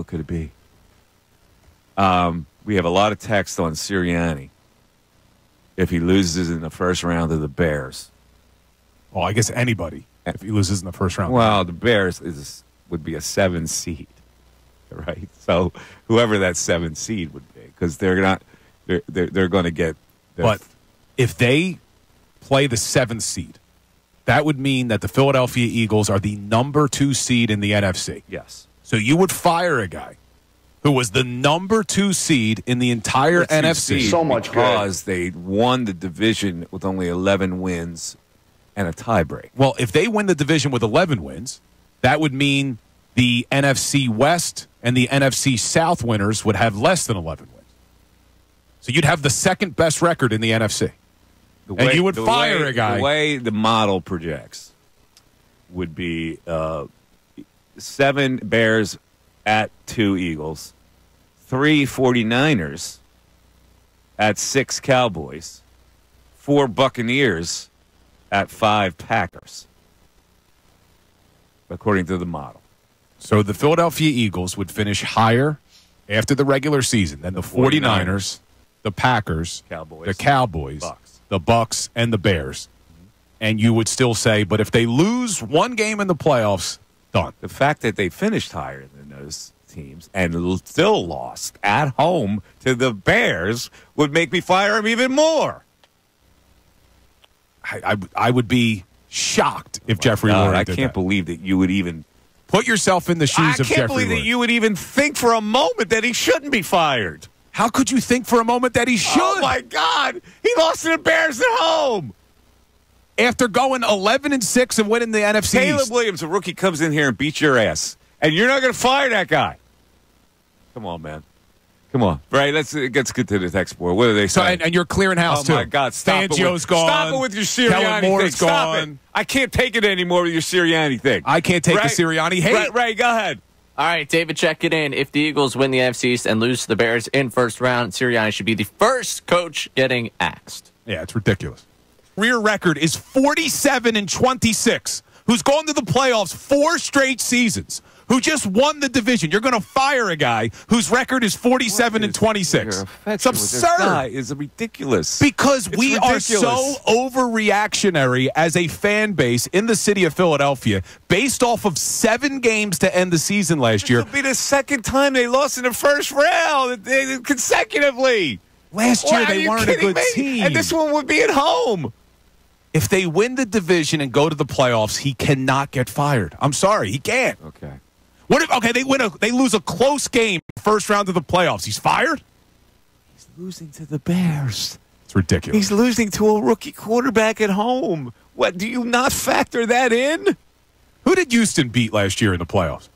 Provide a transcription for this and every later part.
what could it be? Um, we have a lot of text on Sirianni. If he loses in the first round of the Bears, Well, I guess anybody if he loses in the first round. well, the Bears is would be a seven seed, right? So whoever that seven seed would be, because they're not, they're they're, they're going to get. But if they play the seventh seed, that would mean that the Philadelphia Eagles are the number two seed in the NFC. yes, So you would fire a guy who was the number two seed in the entire Let's NFC. So much good. because they won the division with only eleven wins and a tiebreak. Well, if they win the division with 11 wins, that would mean the NFC West and the NFC South winners would have less than 11 wins. So you'd have the second best record in the NFC. The And you would fire way- a guy. The way the model projects would be uh, seven Bears at two Eagles, three 49ers at six Cowboys, four Buccaneers at five Packers, according to the model. So the Philadelphia Eagles would finish higher after the regular season than the 49ers, the Packers, Cowboys. the Cowboys, Bucks. the Bucks, and the Bears. And you would still say, but if they lose one game in the playoffs, The fact that they finished higher than those teams and still lost at home to the Bears would make me fire him even more. I, I, I would be shocked if oh Jeffrey God, I can't that. believe that you would even. Put yourself in the I shoes of Jeffrey. I can't believe Lurie. that you would even think for a moment that he shouldn't be fired. How could you think for a moment that he oh should? Oh my God, he lost to the Bears at home. After going 11 and 6 and winning the NFC Caleb East. Williams, a rookie, comes in here and beats your ass, and you're not going to fire that guy. Come on, man. Come on, right? Let's let's get to the text board. What are they So, saying? and, and you're clearing house Oh too. my God! Stop it Fangio's with, gone. Stop it with your Sirianni Kellen Moore's thing. Stop gone. it! I can't take it anymore with your Sirianni thing. I can't take Right? the Sirianni hate. Right, right. Go ahead. All right, David, check it in. If the Eagles win the NFC East and lose to the Bears in first round, Sirianni should be the first coach getting axed. Yeah, it's ridiculous. Career record is 47 and 26. Who's gone to the playoffs four straight seasons? Who just won the division? You're going to fire a guy whose record is 47 and 26. It's absurd. It's ridiculous. Because It's we are so overreactionary as a fan base in the city of Philadelphia based off of seven games to end the season last year. It'll be the second time they lost in the first round eh, eh, consecutively. Last year Why, they weren't a good me? team. And this one would be at home. If they win the division and go to the playoffs, he cannot get fired. I'm sorry, he can't. Okay. What if okay, they win a they lose a close game first round of the playoffs. He's fired? He's losing to the Bears. It's ridiculous. He's losing to a rookie quarterback at home. What do you not factor that in? Who did Houston beat last year in the playoffs?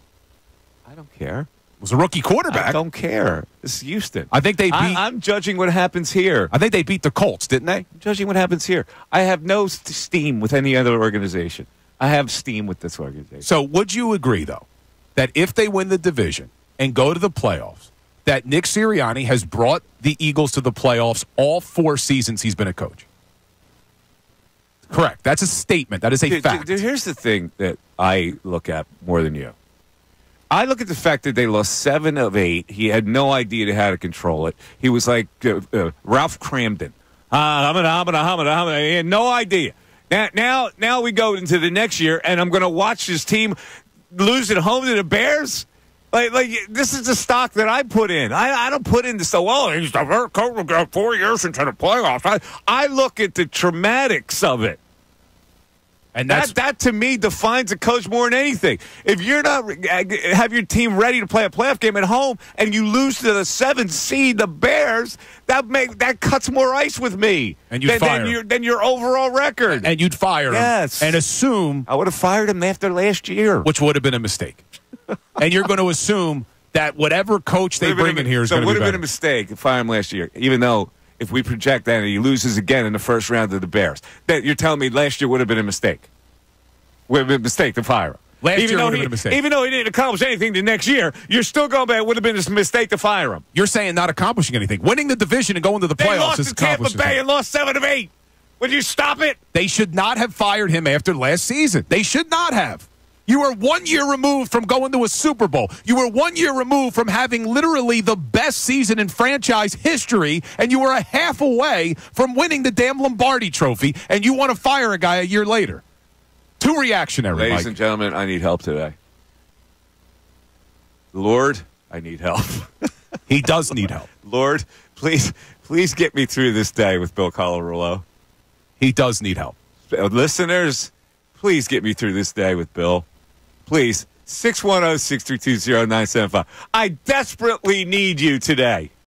I don't care. Was a rookie quarterback. I don't care. This is Houston. I think they beat I, am judging what happens here. I think they beat the Colts, didn't they? I'm judging what happens here. I have no steam with any other organization. I have steam with this organization. So would you agree though that if they win the division and go to the playoffs, that Nick Sirianni has brought the Eagles to the playoffs all four seasons he's been a coach? Correct. That's a statement. That is a Dude, fact. dude, here's the thing that I look at more than you. I look at the fact that they lost seven of eight. He had no idea how to control it. He was like uh, uh, Ralph Kramden. Uh, humana, humana, humana, humana. He had no idea. Now, now, now we go into the next year, and I'm going to watch this team lose at home to the Bears. Like, like this is the stock that I put in. I, I don't put in the so well. He's the coach four years into the playoffs. I, I look at the traumatics of it. And that's That, that to me defines a coach more than anything. If you're not uh, have your team ready to play a playoff game at home and you lose to the seventh seed, the Bears, that make that cuts more ice with me And you'd than, fire than your than your overall record. and you'd fire him Yes. and assume I would have fired him after last year. which would have been a mistake. and you're going to assume that whatever coach they bring a- in here is so going to would have been a mistake to fire him last year, even though. If we project that and he loses again in the first round of the Bears, that you're telling me last year would have been a mistake. Would have been a mistake to fire him. Last even year though would have he, been a mistake. Even though he didn't accomplish anything the next year, you're still going back. It would have been a mistake to fire him. You're saying not accomplishing anything. Winning the division and going to the They playoffs lost is to Tampa Bay and lost seven of eight. Would you stop it? They should not have fired him after last season. They should not have. You were one year removed from going to a Super Bowl. You were one year removed from having literally the best season in franchise history, and you were a half away from winning the damn Lombardi trophy, and you want to fire a guy a year later. Too reactionary, Ladies Mike. and gentlemen, I need help today. Lord, I need help. he does need help. Lord, please, please get me through this day with Bill Colarulo. He does need help. Uh, Listeners, please get me through this day with Bill. Please, 610 632 0975. I desperately need you today.